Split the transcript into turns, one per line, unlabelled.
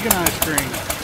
Chicken ice cream.